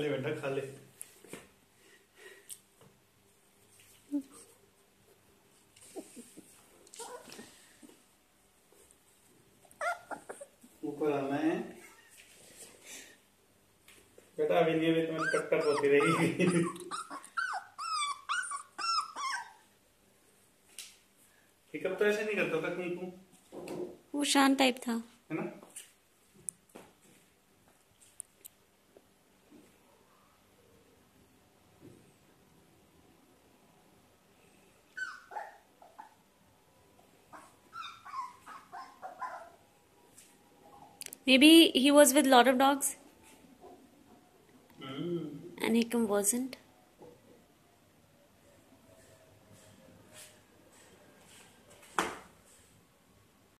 ले बेटा खा ले ऊपर आना है। बेटा, अभी नहीं, अभी तुम्हें कट होती रहेगी। पिकअप तो ऐसे नहीं करता था कुमकुम वो शांत टाइप था। Maybe he was with lot of dogs Hmm. and Hikam wasn't.